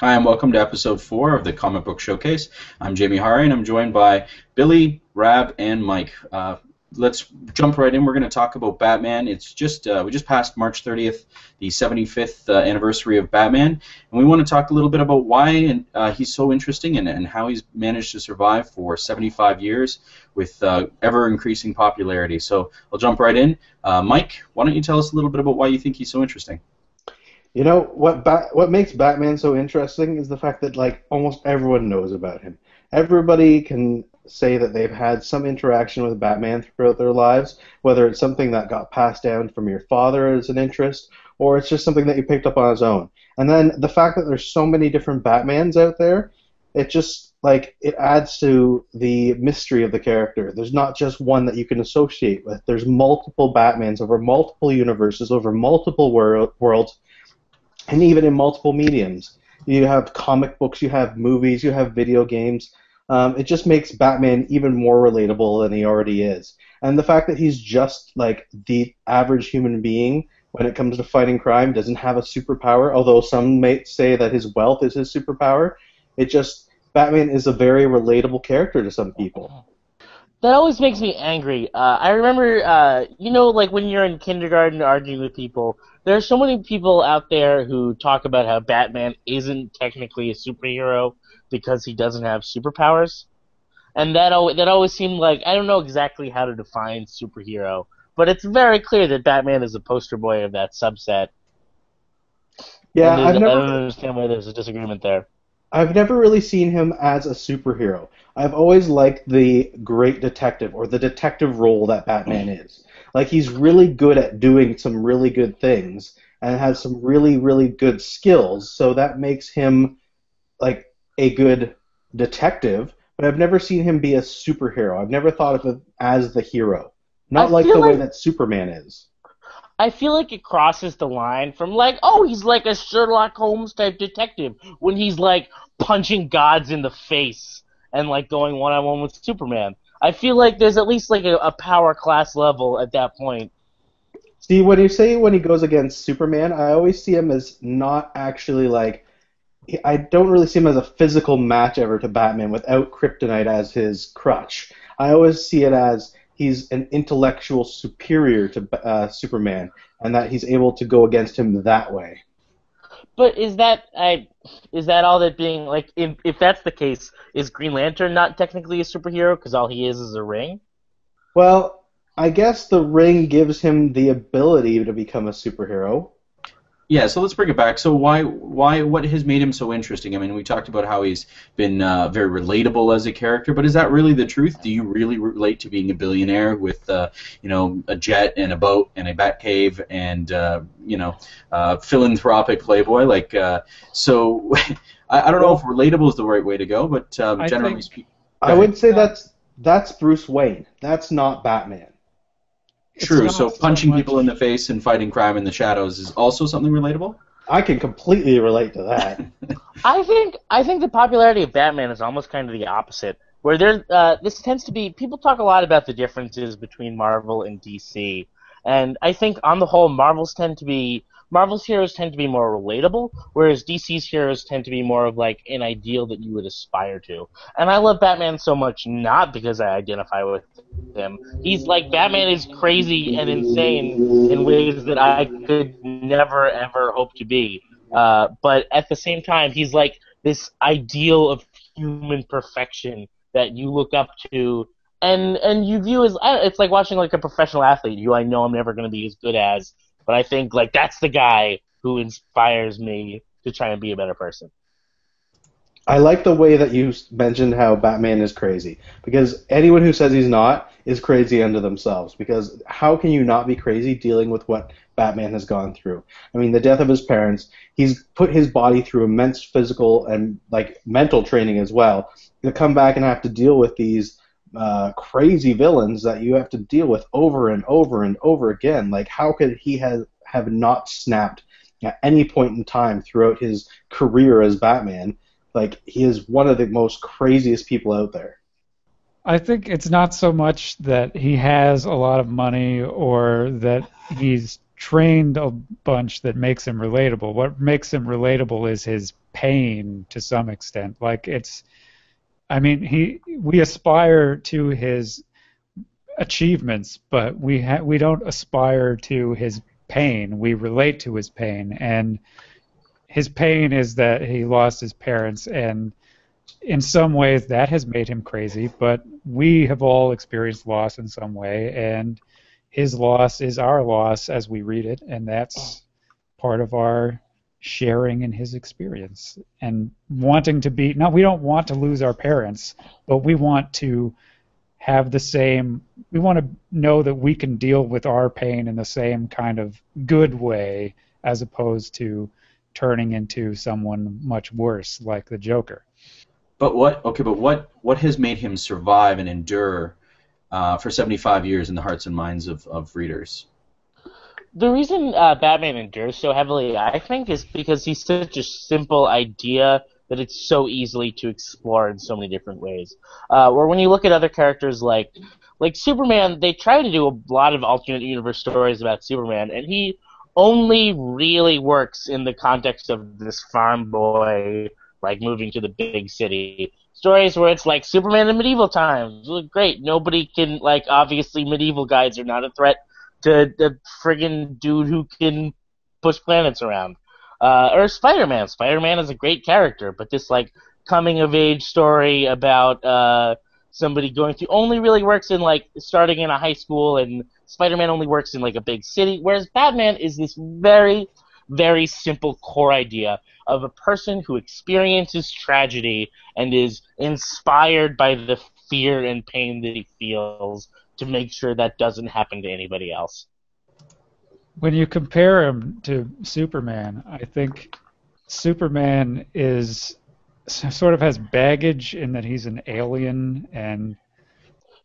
Hi, and welcome to episode four of the Comic Book Showcase. I'm Jamie Hari, and I'm joined by Billy, Rab, and Mike. Uh, let's jump right in. We're going to talk about Batman. It's just uh, we just passed March 30th, the 75th uh, anniversary of Batman, and we want to talk a little bit about why uh, he's so interesting and, and how he's managed to survive for 75 years with uh, ever increasing popularity. So I'll jump right in. Uh, Mike, why don't you tell us a little bit about why you think he's so interesting? You know what? Ba- what makes Batman so interesting is the fact that like almost everyone knows about him. Everybody can say that they've had some interaction with Batman throughout their lives, whether it's something that got passed down from your father as an interest, or it's just something that you picked up on his own. And then the fact that there's so many different Batmans out there, it just like it adds to the mystery of the character. There's not just one that you can associate with. There's multiple Batmans over multiple universes, over multiple wor- worlds and even in multiple mediums. You have comic books, you have movies, you have video games. Um, it just makes Batman even more relatable than he already is. And the fact that he's just like the average human being when it comes to fighting crime, doesn't have a superpower, although some may say that his wealth is his superpower. It just Batman is a very relatable character to some people. That always makes me angry. Uh, I remember, uh, you know, like when you're in kindergarten arguing with people, there are so many people out there who talk about how Batman isn't technically a superhero because he doesn't have superpowers, and that always, that always seemed like I don't know exactly how to define superhero, but it's very clear that Batman is a poster boy of that subset. Yeah, I've there's- I never don't understand why there's a disagreement there. I've never really seen him as a superhero. I've always liked the great detective or the detective role that Batman mm. is. Like he's really good at doing some really good things and has some really really good skills, so that makes him like a good detective, but I've never seen him be a superhero. I've never thought of him as the hero. Not I like the way that Superman is. I feel like it crosses the line from like, oh, he's like a Sherlock Holmes type detective when he's like punching gods in the face and like going one on one with Superman. I feel like there's at least like a, a power class level at that point. See, when you say when he goes against Superman, I always see him as not actually like. I don't really see him as a physical match ever to Batman without Kryptonite as his crutch. I always see it as he's an intellectual superior to uh, Superman, and that he's able to go against him that way. But is that I is that all that being like if if that's the case, is Green Lantern not technically a superhero because all he is is a ring? Well, I guess the ring gives him the ability to become a superhero. Yeah, so let's bring it back. So why, why, what has made him so interesting? I mean, we talked about how he's been uh, very relatable as a character, but is that really the truth? Do you really relate to being a billionaire with, uh, you know, a jet and a boat and a bat cave and, uh, you know, uh, philanthropic playboy? Like, uh, so I, I don't know if relatable is the right way to go, but um, I generally speaking, I would say that's that's Bruce Wayne. That's not Batman. It's true. So so punching much- people in the face and fighting crime in the shadows is also something relatable. I can completely relate to that. I think I think the popularity of Batman is almost kind of the opposite. Where there, uh, this tends to be people talk a lot about the differences between Marvel and DC, and I think on the whole, Marvel's tend to be Marvel's heroes tend to be more relatable, whereas DC's heroes tend to be more of like an ideal that you would aspire to. And I love Batman so much not because I identify with him. He's like Batman is crazy and insane in ways that I could never ever hope to be. Uh, but at the same time, he's like this ideal of human perfection that you look up to, and and you view as it's like watching like a professional athlete who I know I'm never going to be as good as, but I think like that's the guy who inspires me to try and be a better person. I like the way that you mentioned how Batman is crazy because anyone who says he's not is crazy unto themselves. Because how can you not be crazy dealing with what Batman has gone through? I mean, the death of his parents. He's put his body through immense physical and like mental training as well to come back and have to deal with these uh, crazy villains that you have to deal with over and over and over again. Like, how could he have have not snapped at any point in time throughout his career as Batman? Like he is one of the most craziest people out there. I think it's not so much that he has a lot of money or that he's trained a bunch that makes him relatable. What makes him relatable is his pain to some extent. Like it's, I mean, he we aspire to his achievements, but we ha- we don't aspire to his pain. We relate to his pain, and his pain is that he lost his parents, and in some ways that has made him crazy. But we have all experienced loss in some way, and his loss is our loss as we read it, and that's part of our sharing in his experience and wanting to be. Now, we don't want to lose our parents, but we want to have the same. We want to know that we can deal with our pain in the same kind of good way, as opposed to turning into someone much worse, like the Joker. But what? Okay, but what? What has made him survive and endure uh, for 75 years in the hearts and minds of, of readers. The reason uh, Batman endures so heavily, I think, is because he's such a simple idea that it's so easily to explore in so many different ways. Uh, where when you look at other characters like like Superman, they try to do a lot of alternate universe stories about Superman, and he only really works in the context of this farm boy like moving to the big city stories where it's like Superman in medieval times. Look great. Nobody can like obviously medieval guys are not a threat to the friggin' dude who can push planets around. Uh, or Spider-Man. Spider-Man is a great character, but this like coming of age story about uh, somebody going through only really works in like starting in a high school and Spider-Man only works in like a big city, whereas Batman is this very very simple core idea of a person who experiences tragedy and is inspired by the fear and pain that he feels to make sure that doesn't happen to anybody else. When you compare him to Superman, I think Superman is sort of has baggage in that he's an alien and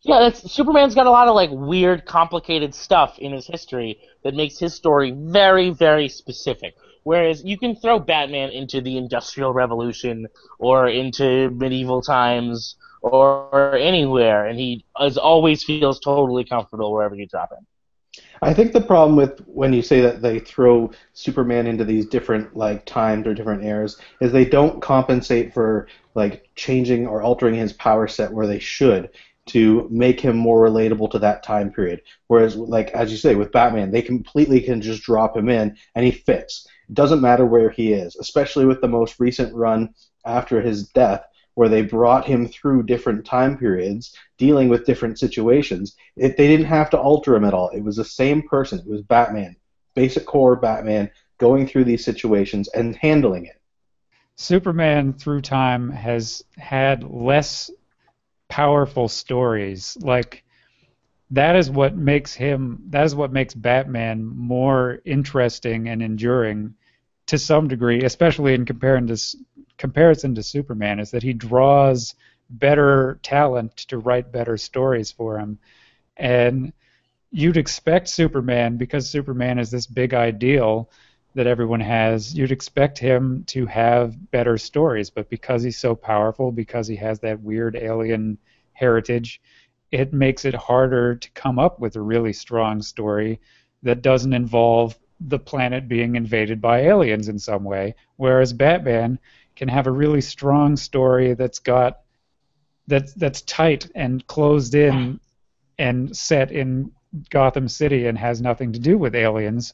yeah, that's, Superman's got a lot of like weird, complicated stuff in his history that makes his story very, very specific. Whereas you can throw Batman into the Industrial Revolution or into medieval times or anywhere, and he as always feels totally comfortable wherever you drop him. I think the problem with when you say that they throw Superman into these different like times or different eras is they don't compensate for like changing or altering his power set where they should to make him more relatable to that time period. Whereas, like as you say, with Batman, they completely can just drop him in and he fits. It doesn't matter where he is, especially with the most recent run after his death, where they brought him through different time periods, dealing with different situations. It, they didn't have to alter him at all. It was the same person. It was Batman, basic core Batman, going through these situations and handling it. Superman through time has had less powerful stories. Like that is what makes him that is what makes Batman more interesting and enduring to some degree, especially in to comparison to Superman, is that he draws better talent to write better stories for him. And you'd expect Superman because Superman is this big ideal that everyone has, you'd expect him to have better stories, but because he's so powerful, because he has that weird alien heritage, it makes it harder to come up with a really strong story that doesn't involve the planet being invaded by aliens in some way. Whereas Batman can have a really strong story that's got that's that's tight and closed in and set in Gotham City and has nothing to do with aliens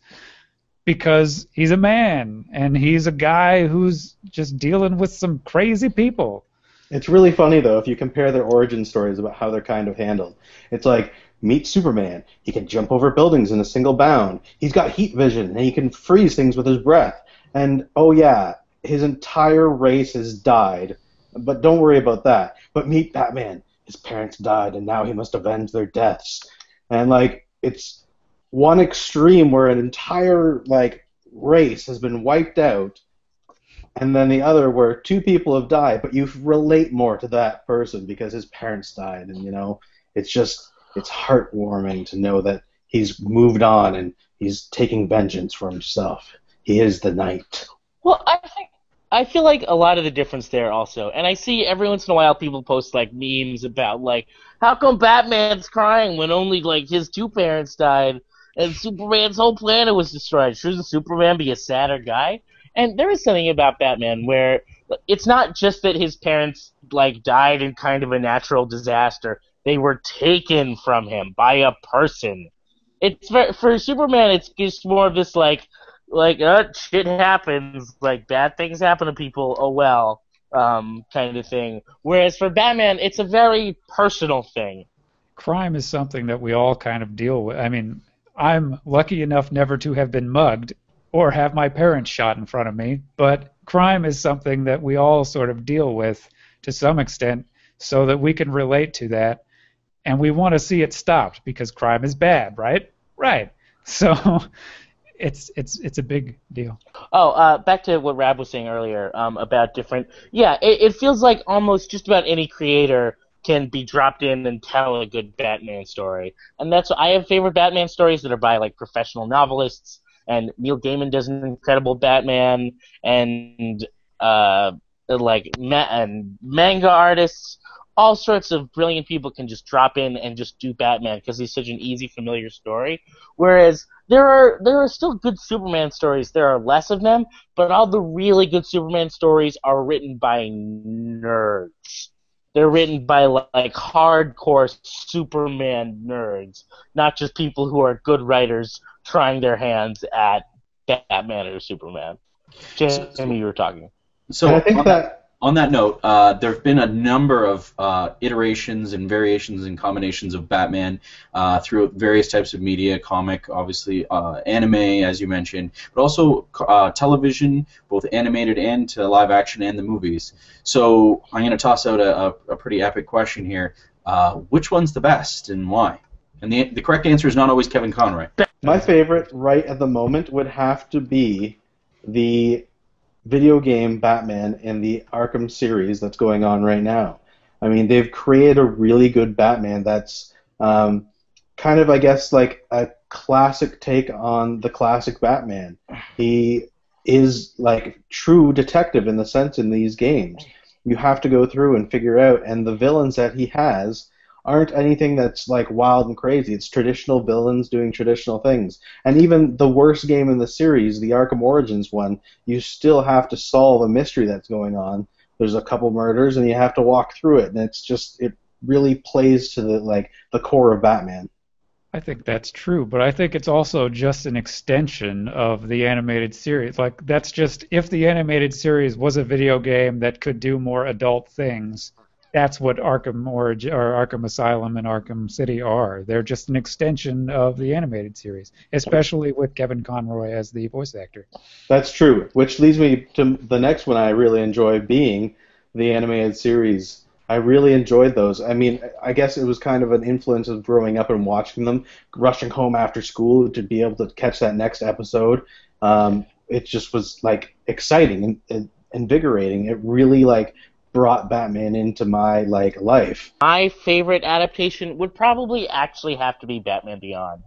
because he's a man and he's a guy who's just dealing with some crazy people. It's really funny though if you compare their origin stories about how they're kind of handled. It's like meet Superman. He can jump over buildings in a single bound. He's got heat vision and he can freeze things with his breath. And oh yeah, his entire race has died. But don't worry about that. But meet Batman. His parents died and now he must avenge their deaths. And like it's one extreme where an entire like race has been wiped out and then the other where two people have died but you relate more to that person because his parents died and you know it's just it's heartwarming to know that he's moved on and he's taking vengeance for himself. He is the knight. Well i think I feel like a lot of the difference there also, and I see every once in a while people post like memes about like how come Batman's crying when only like his two parents died, and Superman's whole planet was destroyed. Shouldn't Superman be a sadder guy? And there is something about Batman where it's not just that his parents like died in kind of a natural disaster; they were taken from him by a person. It's for, for Superman, it's just more of this like, like uh, shit happens, like bad things happen to people. Oh well, um, kind of thing. Whereas for Batman, it's a very personal thing. Crime is something that we all kind of deal with. I mean, I'm lucky enough never to have been mugged or have my parents shot in front of me, but crime is something that we all sort of deal with to some extent so that we can relate to that and we want to see it stopped because crime is bad, right? Right. So it's it's it's a big deal. Oh, uh, back to what Rab was saying earlier um, about different. Yeah, it, it feels like almost just about any creator can be dropped in and tell a good Batman story, and that's I have favorite Batman stories that are by like professional novelists, and Neil Gaiman does an incredible Batman, and uh, like ma- and manga artists all sorts of brilliant people can just drop in and just do Batman because he's such an easy, familiar story. Whereas there are there are still good Superman stories. There are less of them, but all the really good Superman stories are written by nerds. They're written by like hardcore Superman nerds, not just people who are good writers trying their hands at Batman or Superman. Jamie, you were talking. So and I think that on that note, uh, there have been a number of uh, iterations and variations and combinations of Batman uh, through various types of media, comic, obviously, uh, anime, as you mentioned, but also uh, television, both animated and to live action and the movies. So I'm going to toss out a, a, pretty epic question here. Uh, which one's the best and why? And the, the correct answer is not always Kevin Conroy. My favorite right at the moment would have to be the video game Batman in the Arkham series that's going on right now. I mean, they've created a really good Batman that's um, kind of, I guess, like a classic take on the classic Batman. He is like true detective in the sense in these games. You have to go through and figure out, and the villains that he has aren't anything that's like wild and crazy. It's traditional villains doing traditional things. And even the worst game in the series, the Arkham Origins one, you still have to solve a mystery that's going on. There's a couple murders and you have to walk through it and it's just it really plays to the like the core of Batman. I think that's true, but I think it's also just an extension of the animated series. Like that's just if the animated series was a video game that could do more adult things, that's what Arkham or Arkham Asylum and Arkham City are. They're just an extension of the animated series, especially with Kevin Conroy as the voice actor. That's true. Which leads me to the next one I really enjoy being the animated series. I really enjoyed those. I mean, I guess it was kind of an influence of growing up and watching them, rushing home after school to be able to catch that next episode. Um, it just was like exciting and, and invigorating. It really like brought Batman into my like life. My favorite adaptation would probably actually have to be Batman Beyond,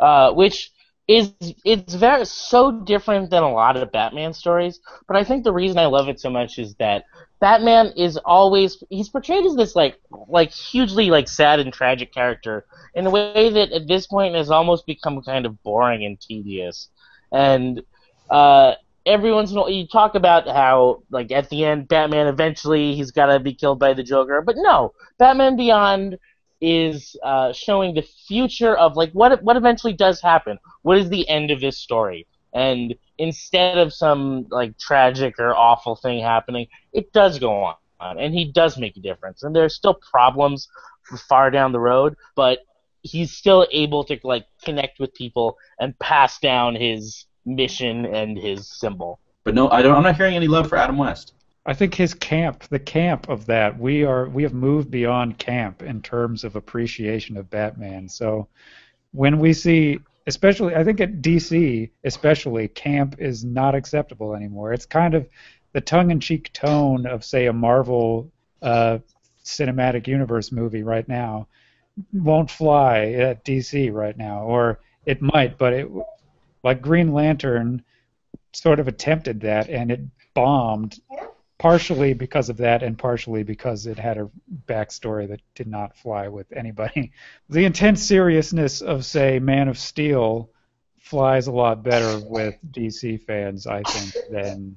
uh, which is it's very so different than a lot of Batman stories. But I think the reason I love it so much is that Batman is always he's portrayed as this like like hugely like sad and tragic character in a way that at this point has almost become kind of boring and tedious. And uh, every once in a while you talk about how like at the end Batman eventually he's got to be killed by the Joker, but no, Batman Beyond is uh, showing the future of like what what eventually does happen. What is the end of this story? And instead of some like tragic or awful thing happening, it does go on, and he does make a difference. And there's still problems far down the road, but he's still able to like connect with people and pass down his mission and his symbol. But no, I don't. I'm not hearing any love for Adam West. I think his camp, the camp of that, we are we have moved beyond camp in terms of appreciation of Batman. So when we see, especially, I think at DC, especially, camp is not acceptable anymore. It's kind of the tongue-in-cheek tone of, say, a Marvel uh, cinematic universe movie right now won't fly at DC right now, or it might, but it like Green Lantern sort of attempted that and it bombed partially because of that, and partially because it had a backstory that did not fly with anybody. The intense seriousness of, say, Man of Steel flies a lot better with DC fans, I think, than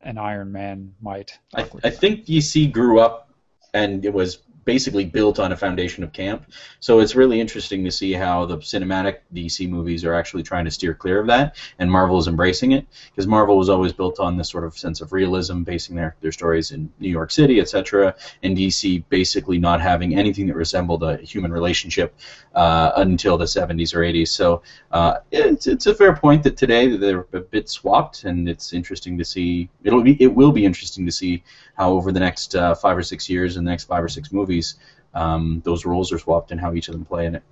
an Iron Man might. I, I think DC grew up and it was basically built on a foundation of camp. So it's really interesting to see how the cinematic DC movies are actually trying to steer clear of that, and Marvel is embracing it because Marvel was always built on this sort of sense of realism, basing their, their stories in New York City, etc., and DC basically not having anything that resembled a human relationship uh, until the 70s or 80s. So uh, it's, it's a fair point that today they're a bit swapped, and it's interesting to see. It'll be it will be interesting to see how over the next uh, five or six years and the next five or six movies, um, those roles are swapped and how each of them play in it.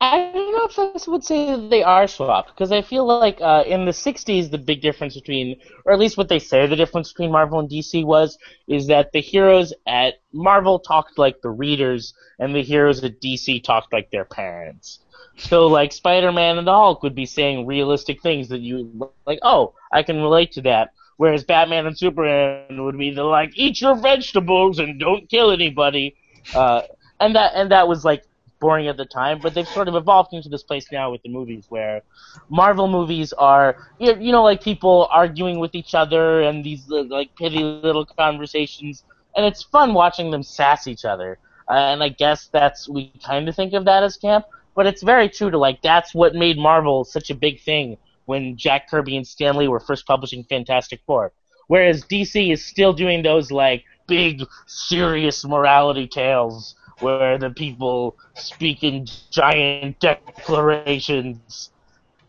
I don't know if I would say they are swapped because I feel like uh, in the '60s the big difference between, or at least what they say the difference between Marvel and DC was, is that the heroes at Marvel talked like the readers, and the heroes at DC talked like their parents. So like Spider-Man and the Hulk would be saying realistic things that you like. Oh, I can relate to that. Whereas Batman and Superman would be the like, eat your vegetables and don't kill anybody, uh, and that and that was like boring at the time. But they've sort of evolved into this place now with the movies where Marvel movies are, you know, like people arguing with each other and these like pitty little conversations, and it's fun watching them sass each other. Uh, and I guess that's we kind of think of that as camp, but it's very true to like that's what made Marvel such a big thing when Jack Kirby and Stan Lee were first publishing Fantastic Four. Whereas DC is still doing those like big serious morality tales where the people speak in giant declarations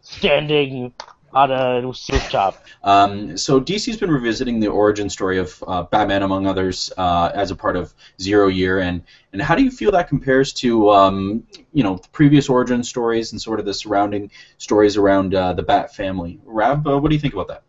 standing on a rooftop. Um, so DC's been revisiting the origin story of uh, Batman, among others, uh, as a part of Zero Year, and and how do you feel that compares to um, you know previous origin stories and sort of the surrounding stories around uh, the Bat family? Rab, uh, what do you think about that?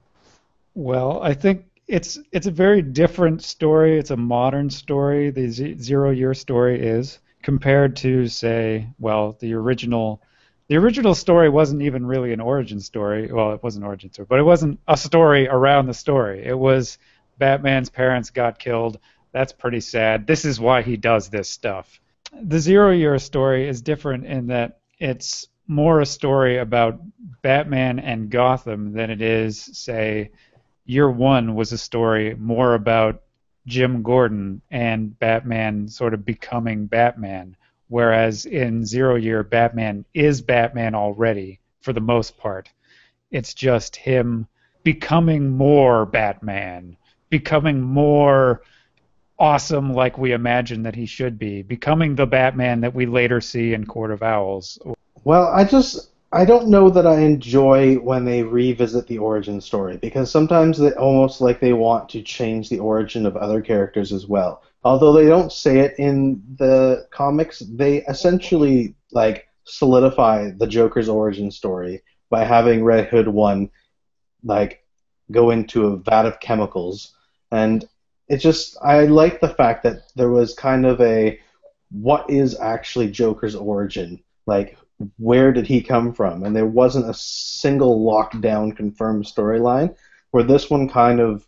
Well, I think it's it's a very different story. It's a modern story. The Z- Zero Year story is compared to say, well, the original the original story wasn't even really an origin story. Well, it was an origin story, but it wasn't a story around the story. It was Batman's parents got killed. That's pretty sad. This is why he does this stuff. The Zero Year story is different in that it's more a story about Batman and Gotham than it is, say, Year One was a story more about Jim Gordon and Batman sort of becoming Batman whereas in Zero Year, Batman is Batman already for the most part. It's just him becoming more Batman, becoming more awesome like we imagine that he should be, becoming the Batman that we later see in Court of Owls. Well, I just I don't know that I enjoy when they revisit the origin story because sometimes they almost like they want to change the origin of other characters as well although they don't say it in the comics, they essentially like solidify the Joker's origin story by having Red Hood one like go into a vat of chemicals. And it just I like the fact that there was kind of a what is actually Joker's origin? Like where did he come from? And there wasn't a single locked down confirmed storyline where this one kind of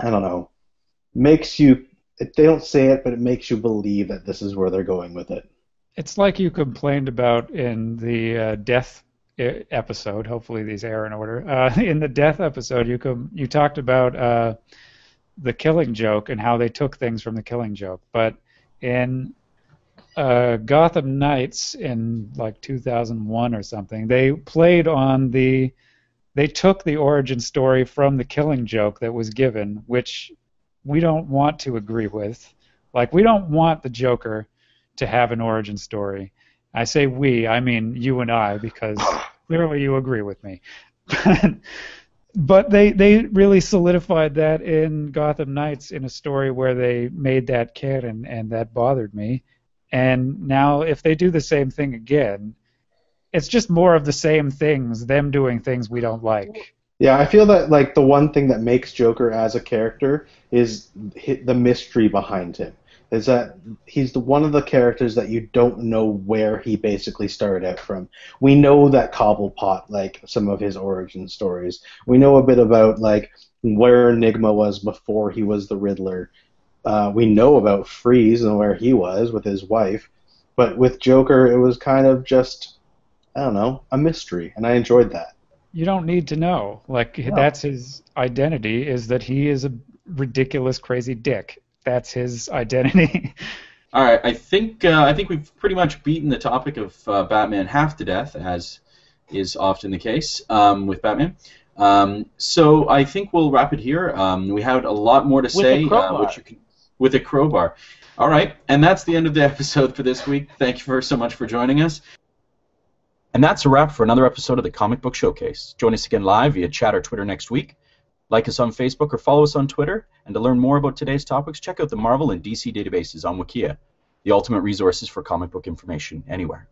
I don't know makes you it, they don't say it, but it makes you believe that this is where they're going with it. It's like you complained about in the uh, death episode. Hopefully these air in order. Uh, in the death episode, you com- you talked about uh, the Killing Joke and how they took things from the Killing Joke, but in uh, Gotham Knights in like 2001 or something, they played on the they took the origin story from the Killing Joke that was given, which we don't want to agree with. Like we don't want the Joker to have an origin story. I say we, I mean you and I, because clearly you agree with me. but they they really solidified that in Gotham Knights in a story where they made that canon, and that bothered me. And now if they do the same thing again, it's just more of the same things, them doing things we don't like. Yeah, I feel that like the one thing that makes Joker as a character is the mystery behind him. is that he's the one of the characters that you don't know where he basically started out from. We know that Cobblepot, like some of his origin stories. We know a bit about like where Enigma was before he was the Riddler. Uh, we know about Freeze and where he was with his wife, but with Joker, it was kind of just I don't know a mystery, and I enjoyed that. You don't need to know. Like No. that's his identity is that he is a ridiculous, crazy dick. That's his identity. All right, I think uh, I think we've pretty much beaten the topic of uh, Batman half to death, as is often the case um, with Batman. Um, so I think we'll wrap it here. Um, we had a lot more to a say, uh, which you can with a crowbar. All right, and that's the end of the episode for this week. Thank you for so much for joining us. And that's a wrap for another episode of the Comic Book Showcase. Join us again live via chat or Twitter next week. Like us on Facebook or follow us on Twitter. And to learn more about today's topics, check out the Marvel and DC databases on Wikia, the ultimate resources for comic book information anywhere.